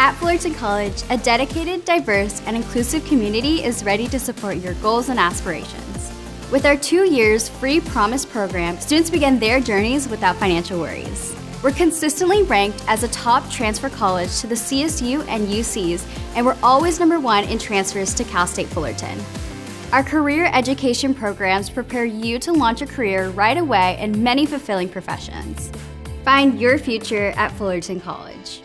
At Fullerton College, a dedicated, diverse, and inclusive community is ready to support your goals and aspirations. With our two years free Promise program, students begin their journeys without financial worries. We're consistently ranked as a top transfer college to the CSU and UCs, and we're always number one in transfers to Cal State Fullerton. Our career education programs prepare you to launch a career right away in many fulfilling professions. Find your future at Fullerton College.